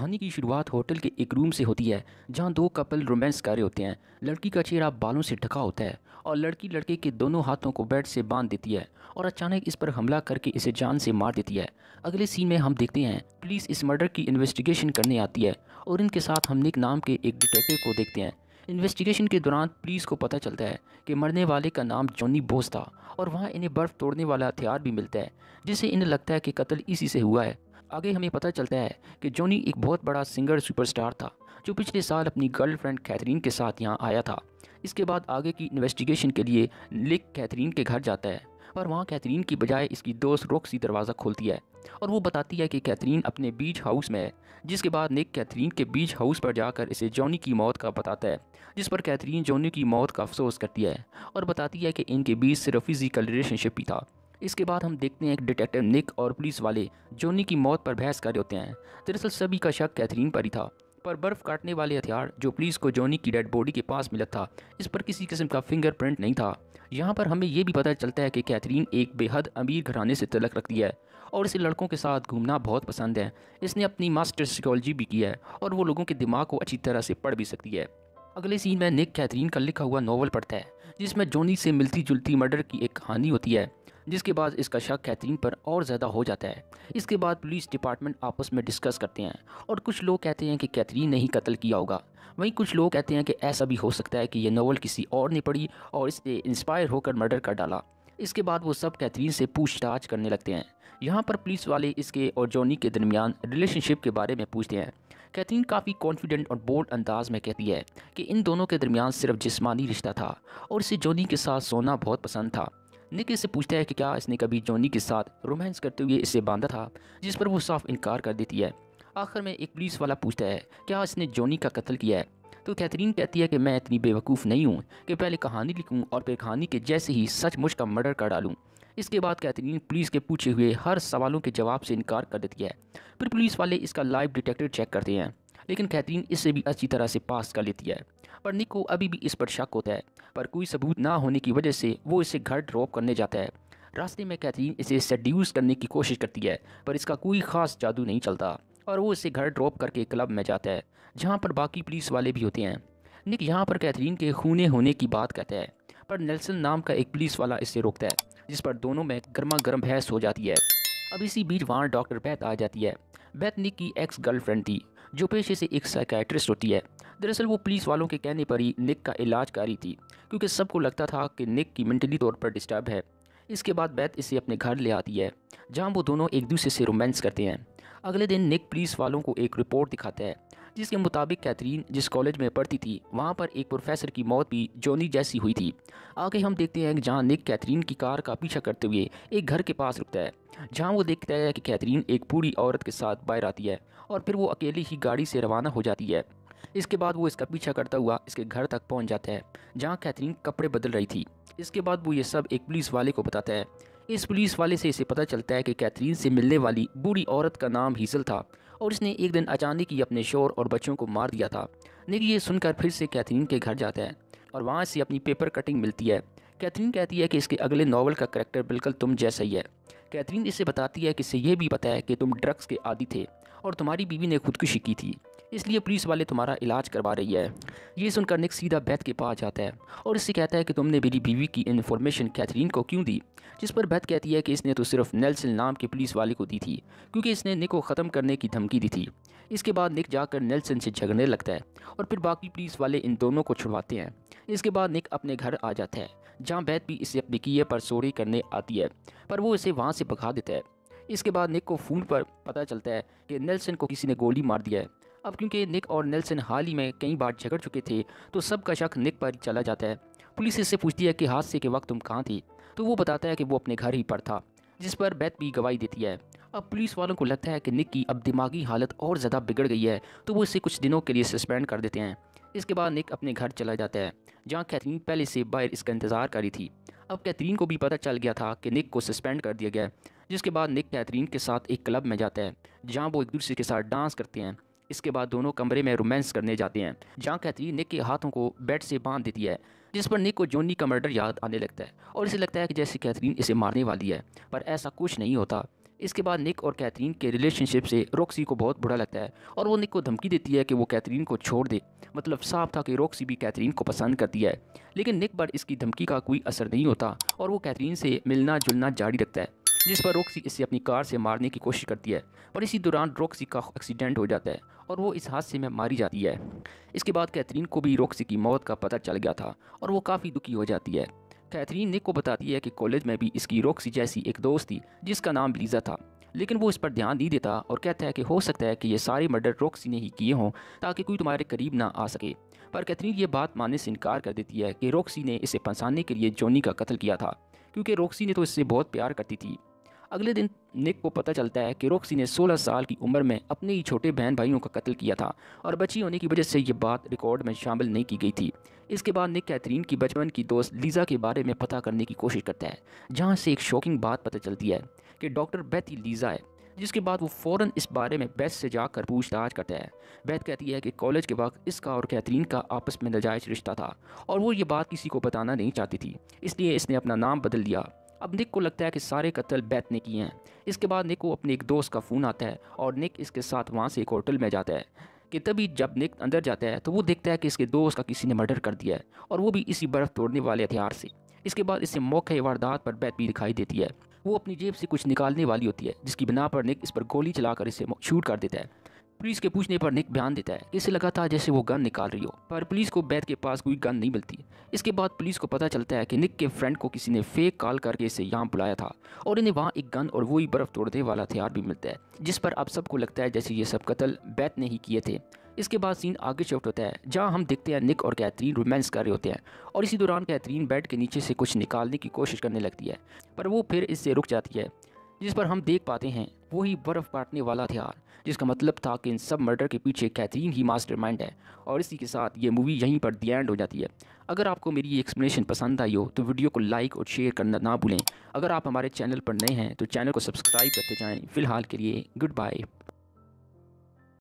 کہانی کی شروعات ہوٹل کے ایک روم سے ہوتی ہے، جہاں دو کپل رومانس کر رہے ہوتے ہیں۔ لڑکی کا چہرہ بالوں سے ڈھکا ہوتا ہے اور لڑکی لڑکے کے دونوں ہاتھوں کو بیڈ سے باندھ دیتی ہے اور اچانک اس پر حملہ کر کے اسے جان سے مار دیتی ہے۔ اگلے سین میں ہم دیکھتے ہیں، پولیس اس مرڈر کی انویسٹیگیشن کرنے آتی ہے اور ان کے ساتھ ہم نک نام کے ایک ڈیٹیکٹر کو دیکھتے ہیں۔ انویسٹیگیشن کے دوران پولیس کو پتہ چلتا ہے کہ مرنے والے کا نام جونی بوس تھا اور وہاں انہیں برف توڑنے والا ہتھیار بھی ملتا ہے جس سے انہیں لگتا ہے کہ قتل اسی سے ہوا ہے۔ آگے ہمیں پتہ چلتا ہے کہ جونی ایک بہت بڑا سنگر سپر سٹار تھا، جو پچھلے سال اپنی گرل فرینڈ کیتھرین کے ساتھ یہاں آیا تھا۔ اس کے بعد آگے کی انویسٹیگیشن کے لیے لک کیتھرین کے گھر جاتا ہے، اور وہاں کیتھرین کی بجائے اس کی دوست روکسی دروازہ کھولتی ہے۔ اور وہ بتاتی ہے کہ کیتھرین اپنے بیچ ہاؤس میں ہے، جس کے بعد نک کیتھرین کے بیچ ہاؤس پر جا کر اسے جونی کی موت کا بتاتا ہے، جس پر کیتھرین جونی کی موت کا افسوس کرتی ہے اور بتاتی ہے کہ ان کے بیچ صرف فزیکل ریلیشن شپ ہی تھا۔ اس کے بعد ہم دیکھتے ہیں ایک ڈیٹیکٹر نک اور پولیس والے جونی کی موت پر بحث کر رہے ہوتے ہیں۔ دراصل سبھی کا شک کیتھرین پر ہی تھا۔ پر برف کاٹنے والے ہتھیار جو پولیس کو جونی کی ڈیڈ باڈی کے پاس ملا تھا، اس پر کسی قسم کا فنگر پرنٹ نہیں تھا۔ یہاں پر ہمیں یہ بھی پتہ چلتا ہے کہ کیتھرین ایک بے حد امیر گھرانے سے تلق رکھتی ہے اور اسے لڑکوں کے ساتھ گھومنا بہت پسند ہے۔ اس نے اپنی ماسٹر سیکولوجی بھی کی ہے اور وہ لوگوں کے دماغ کو اچھی طرح سے پڑھ بھی سکتی ہے۔ اگلے سین میں نک کیتھرین کا لکھا ہوا ناول پڑھتا ہے، جس میں جونی سے ملتی جلتی مرڈر کی ایک کہانی ہوتی ہے۔ جس کے بعد اس کا شک کیتھرین پر اور زیادہ ہو جاتا ہے۔ اس کے بعد پولیس ڈپارٹمنٹ آپس میں ڈسکس کرتے ہیں اور کچھ لوگ کہتے ہیں کہ کیتھرین نے ہی قتل کیا ہوگا۔ وہیں کچھ لوگ کہتے ہیں کہ ایسا بھی ہو سکتا ہے کہ یہ ناول کسی اور نے پڑھی اور اس نے انسپائر ہو کر مرڈر کر ڈالا۔ اس کے بعد وہ سب کیتھرین سے پوچھ تاچھ کرنے لگتے ہیں۔ یہاں پر پولیس والے اس کے اور جونی کے درمیان ریلیشن شپ کے بارے میں پوچھتے ہیں۔ کیتھرین کافی کانفیڈنٹ اور بولڈ انداز میں کہتی ہے کہ ان دونوں کے درمیان صرف جسمانی رشتہ تھا اور اسے جونی کے ساتھ سونا بہت پسند تھا۔ نک اس سے پوچھتا ہے کہ کیا اس نے کبھی جونی کے ساتھ رومانس کرتے ہوئے اسے باندھا تھا، جس پر وہ صاف انکار کر دیتی ہے۔ آخر میں ایک پولیس والا پوچھتا ہے، کیا اس نے جونی کا قتل کیا ہے؟ تو کیتھرین کہتی ہے کہ میں اتنی بے وقوف نہیں ہوں کہ پہلے کہانی لکھوں اور پھر کہانی کے جیسے ہی سچ مچ کا مرڈر کر ڈالوں۔ اس کے بعد کیتھرین پولیس کے پوچھے ہوئے ہر سوالوں کے جواب سے انکار کر دیتی ہے۔ پھر پولیس والے اس کا لائیو ڈیٹیکٹر چیک کرتے ہیں۔ لیکن کیتھرین اس سے بھی اچھی طرح سے پاس کر لیتی ہے۔ پر نک کو ابھی بھی اس پر شک ہوتا ہے، پر کوئی ثبوت نہ ہونے کی وجہ سے وہ اسے گھر ڈراپ کرنے جاتا ہے۔ راستے میں کیتھرین اسے سیڈیوس کرنے کی کوشش کرتی ہے، پر اس کا کوئی خاص جادو نہیں چلتا۔ اور وہ اسے گھر ڈراپ کر کے کلب میں جاتا ہے، جہاں پر باقی پولیس والے بھی ہوتے ہیں۔ نک یہاں پر کیتھرین کے خونے ہونے کی بات کہتا ہے، پر نیلسن نام کا ایک پولیس والا اس سے روکتا ہے، جس پر دونوں میں گرما گرم بحث ہو جاتی ہے۔ اب اسی بیچ وہاں ڈاکٹر بیت آ جاتی ہے۔ بیتنی کی ایکس گرل فرینڈ تھی، جو پیشے سے ایک سائیکیٹرسٹ ہوتی ہے۔ دراصل وہ پولیس والوں کے کہنے پر ہی نک کا علاج کاری تھی، کیونکہ سب کو لگتا تھا کہ نک کی منٹلی طور پر ڈسٹرب ہے۔ اس کے بعد بیت اسے اپنے گھر لے آتی ہے، جہاں وہ دونوں ایک دوسرے سے رومانس کرتے ہیں۔ اگلے دن نک پولیس والوں کو ایک رپورٹ دکھاتا ہے۔ جس کے مطابق کیتھرین جس کالج میں پڑھتی تھی، وہاں پر ایک پروفیسر کی موت بھی جونی جیسی ہوئی تھی۔ آگے ہم دیکھتے ہیں جہاں نک کیتھرین کی کار کا پیچھا کرتے ہوئے ایک گھر کے پاس رکتا ہے، جہاں وہ دیکھتا ہے کہ کیتھرین ایک بوڑھی عورت کے ساتھ باہر آتی ہے اور پھر وہ اکیلی ہی گاڑی سے روانہ ہو جاتی ہے۔ اس کے بعد وہ اس کا پیچھا کرتا ہوا اس کے گھر تک پہنچ جاتا ہے، جہاں کیتھرین کپڑے بدل رہی تھی۔ اس کے بعد وہ یہ سب ایک پولیس والے کو بتاتا ہے۔ اس پولیس والے سے اسے پتہ چلتا ہے کہ کیتھرین سے ملنے والی بوڑھی عورت کا نام ہیزل تھا۔ اور اس نے ایک دن اچانک ہی اپنے شور اور بچوں کو مار دیا تھا۔ نک یہ سن کر پھر سے کیتھرین کے گھر جاتا ہے اور وہاں سے اپنی پیپر کٹنگ ملتی ہے۔ کیتھرین کہتی ہے کہ اس کے اگلے ناول کا کریکٹر بالکل تم جیسا ہی ہے۔ کیتھرین اسے بتاتی ہے کہ اسے یہ بھی پتہ ہے کہ تم ڈرگس کے عادی تھے۔ اور تمہاری بیوی نے خودکشی کی تھی۔ اس لیے پولیس والے تمہارا علاج کروا رہی ہے۔ یہ سن کر نک سیدھا بیت کے پاس جاتا ہے اور اس سے کہتا ہے کہ تم نے میری بیوی کی انفارمیشن کیتھرین کو کیوں دی؟ جس پر بیت کہتی ہے کہ اس نے تو صرف نیلسن نام کے پولیس والے کو دی تھی، کیونکہ اس نے نک کو ختم کرنے کی دھمکی دی تھی۔ اس کے بعد نک جا کر نیلسن سے جھگڑنے لگتا ہے اور پھر باقی پولیس والے ان دونوں کو چھڑواتے ہیں۔ اس کے بعد نک اپنے گھر آ جاتا ہے، جہاں بیت بھی اسے اپنے کیے پر سوری کرنے آتی ہے، پر وہ اسے وہاں سے بھگا دیتا ہے۔ اس کے بعد نک کو فون پر پتہ چلتا ہے کہ نیلسن کو کسی نے گولی مار دیا ہے۔ اب کیونکہ نک اور نیلسن حال ہی میں کئی بار جھگڑ چکے تھے، تو سب کا شک نک پر چلا جاتا ہے۔ پولیس اس سے پوچھتی ہے کہ حادثے کے وقت تم کہاں تھی؟ تو وہ بتاتا ہے کہ وہ اپنے گھر ہی پر تھا، جس پر بیت بھی گواہی دیتی ہے۔ اب پولیس والوں کو لگتا ہے کہ نک کی اب دماغی حالت اور زیادہ بگڑ گئی ہے، تو وہ اسے کچھ دنوں کے لیے سسپینڈ کر دیتے ہیں۔ اس کے بعد نک اپنے گھر چلا جاتا ہے، جہاں کیتھرین پہلے سے باہر اس کا انتظار کری تھی۔ اب کیتھرین کو بھی پتہ چل گیا تھا کہ نک کو سسپینڈ کر دیا گیا جس کے بعد نک کیتھرین کے ساتھ ایک کلب میں جاتا ہے، جہاں وہ ایک دوسرے کے ساتھ ڈانس کرتے ہیں۔ اس کے بعد دونوں کمرے میں رومانس کرنے جاتے ہیں، جہاں کیتھرین نک کے ہاتھوں کو بیٹ سے باندھ دیتی ہے، جس پر نک کو جونی کا مرڈر یاد آنے لگتا ہے۔ اور اسے لگتا ہے کہ جیسے کیتھرین اسے مارنے والی ہے، پر ایسا کچھ نہیں ہوتا۔ اس کے بعد نک اور کیترین کے ریلیشن شپ سے روکسی کو بہت برا لگتا ہے اور وہ نک کو دھمکی دیتی ہے کہ وہ کیترین کو چھوڑ دے۔ مطلب صاف تھا کہ روکسی بھی کیترین کو پسند کرتی ہے، لیکن نک پر اس کی دھمکی کا کوئی اثر نہیں ہوتا اور وہ کیترین سے ملنا جلنا جاری رکھتا ہے، جس پر روکسی اسے اپنی کار سے مارنے کی کوشش کرتی ہے۔ اور اسی دوران روکسی کا ایکسیڈنٹ ہو جاتا ہے اور وہ اس حادثے میں ماری جاتی ہے۔ اس کے بعد کیترین کو بھی روکسی کی موت کا پتہ چل گیا تھا اور وہ کافی دکھی ہو جاتی ہے۔ کیترین نک کو بتاتی ہے کہ کالج میں بھی اس کی روکسی جیسی ایک دوست تھی، جس کا نام لیزا تھا۔ لیکن وہ اس پر دھیان نہیں دیتا اور کہتا ہے کہ ہو سکتا ہے کہ یہ سارے مرڈر روکسی نے ہی کیے ہوں تاکہ کوئی تمہارے قریب نہ آ سکے۔ پر کیترین یہ بات ماننے سے انکار کر دیتی ہے کہ روکسی نے اسے پھنسانے کے لیے جونی کا قتل کیا تھا، کیونکہ روکسی نے تو اس سے بہت پیار کرتی تھی۔ اگلے دن نک کو پتہ چلتا ہے کہ روکسی نے سولہ سال کی عمر میں اپنے ہی چھوٹے بہن بھائیوں کا قتل کیا تھا اور بچی ہونے کی وجہ سے یہ بات ریکارڈ میں شامل نہیں کی گئی تھی۔ اس کے بعد نک کیترین کی بچپن کی دوست لیزا کے بارے میں پتہ کرنے کی کوشش کرتا ہے، جہاں سے ایک شوکنگ بات پتہ چلتی ہے کہ ڈاکٹر بیتھی لیزا ہے، جس کے بعد وہ فوراً اس بارے میں بیت سے جا کر پوچھ تاچھ کرتا ہے۔ بیت کہتی ہے کہ کالج کے وقت اس کا اور کیترین کا آپس میں نجائز رشتہ تھا اور وہ یہ بات کسی کو بتانا نہیں چاہتی تھی، اس لیے اس نے اپنا نام بدل دیا اب نک کو لگتا ہے کہ سارے قتل بیت نے کیے ہیں۔ اس کے بعد نک کو اپنے ایک دوست کا فون آتا ہے اور نک اس کے ساتھ وہاں سے ایک ہوٹل میں جاتا ہے۔ کہ تبھی جب نک اندر جاتا ہے تو وہ دیکھتا ہے کہ اس کے دوست کا کسی نے مرڈر کر دیا ہے اور وہ بھی اسی برف توڑنے والے ہتھیار سے۔ اس کے بعد اسے موقع واردات پر بیت بھی دکھائی دیتی ہے۔ وہ اپنی جیب سے کچھ نکالنے والی ہوتی ہے، جس کی بنا پر نک اس پر گولی چلا کر اسے شوٹ کر دیتا ہے۔ پولیس کے پوچھنے پر نک بیان دیتا ہے۔ کہ اسے لگا تھا جیسے وہ گن نکال رہی ہو۔ پر پولیس کو بیت کے پاس کوئی گن نہیں ملتی۔ اس کے بعد پولیس کو پتہ چلتا ہے کہ نک کے فرینڈ کو کسی نے فیک کال کر کے اسے یہاں بلایا تھا۔ اور انہیں وہاں ایک گن اور وہی برف توڑنے والا ہتھیار بھی ملتا ہے، جس پر اب سب کو لگتا ہے جیسے یہ سب قتل بیت نے ہی کیے تھے۔ اس کے بعد سین آگے شفٹ ہوتا ہے، جہاں ہم دیکھتے ہیں نک اور کیترین رومینس کر رہے ہوتے ہیں۔ اور اسی دوران کیترین بیڈ کے نیچے سے کچھ نکالنے کی کوشش کرنے لگتی ہے، پر وہ پھر اس سے رک جاتی ہے، جس پر ہم دیکھ پاتے ہیں۔ وہی برف کاٹنے والا ہتھیار، جس کا مطلب تھا کہ ان سب مرڈر کے پیچھے کیترین ہی ماسٹر مائنڈ ہے اور اسی کے ساتھ یہ مووی یہیں پر دی اینڈ ہو جاتی ہے۔ اگر آپ کو میری یہ ایکسپلینیشن پسند آئی ہو، تو ویڈیو کو لائک اور شیئر کرنا نہ بھولیں۔ اگر آپ ہمارے چینل پر نئے ہیں، تو چینل کو سبسکرائب کرتے جائیں۔ فی الحال کے لیے گڈ بائے